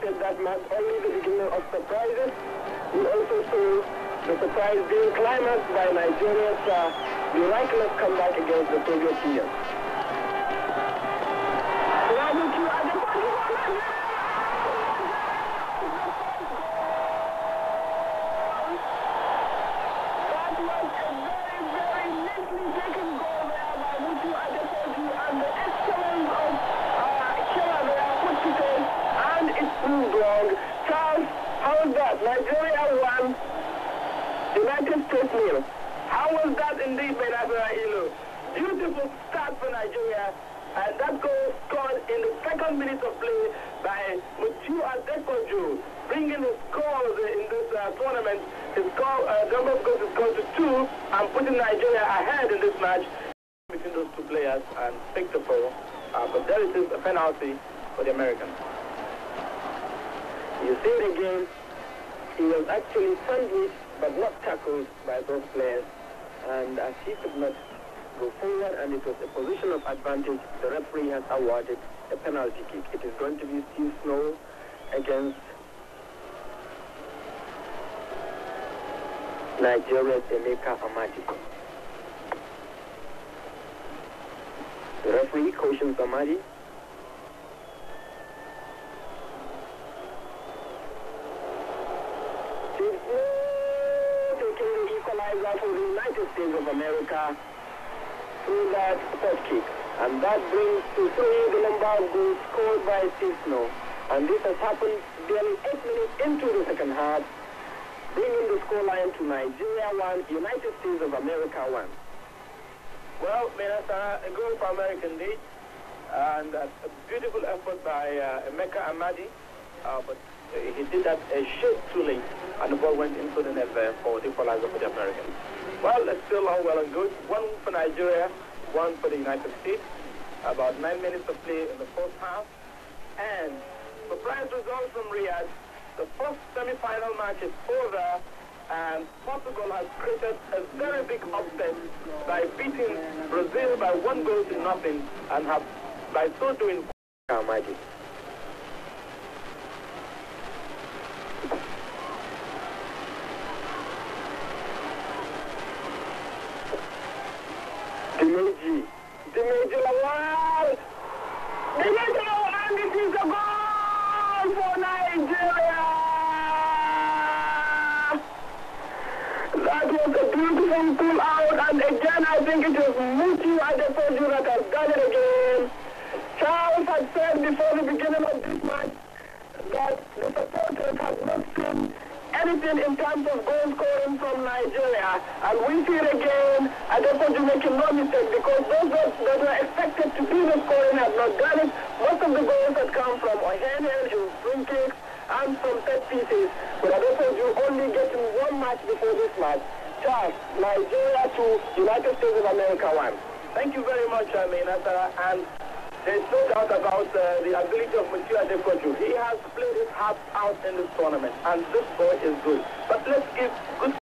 that match, only the beginning of surprises. We also saw the surprise being climaxed by Nigeria's uh, miraculous comeback against the Soviet Union. Charles, how was that? Nigeria won United States nil. How was that indeed, Benazara Ilu? Beautiful start for Nigeria. And that goal scored in the second minute of play by Mutiu Adepoju, bringing his scores in this uh, tournament. His score, uh, number of goals is gone to two and putting Nigeria ahead in this match between those two players and Victor Pro. Uh, but there is, a penalty for the Americans. You see it again, he was actually sandwiched but not tackled by those players. And as he could not go forward and it was a position of advantage, the referee has awarded a penalty kick. It is going to be Steve Snow against Nigeria's Emeka Amadi. The referee cautions Amadi for the United States of America through that spot kick. And that brings to three the number of goals scored by Snow. And this has happened barely eight minutes into the second half, bringing the scoreline to Nigeria 1, United States of America 1. Well, Minasa, a goal for America indeed. And a beautiful effort by uh, Emeka Amadi. Uh, but he did that a shade too late, and the ball went into the net there for the equalizer for the Americans. Well, it's still all well and good. One for Nigeria, one for the United States. About nine minutes of play in the first half. And surprise result from Riyadh. The first semi-final match is over, and Portugal has created a very big upset by beating Brazil by one goal to nothing, and have, by so doing, magic. Dimeji. Dimeji Lawal. Dimeji Lawal, and this is a goal for Nigeria. That was a beautiful pull out, and again I think it was Mutiu Adepoju that has done it again. Charles had said before the beginning of this match anything in terms of goal scoring from Nigeria. And we see it again, I don't want to make no mistake because those that were expected to do the scoring have not done it. Most of the goals have come from Ohene in free kicks and from set pieces. But I want you only getting one match before this match. Charles, Nigeria 2, United States of America 1. Thank you very much, I mean, and there's no doubt about uh, the ability of Mutiu Adepoju. Has played his heart out in this tournament, and this boy is good. But let's give good